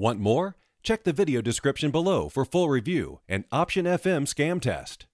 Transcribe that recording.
Want more? Check the video description below for full review and Option FM scam test.